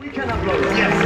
We can upload. Yes.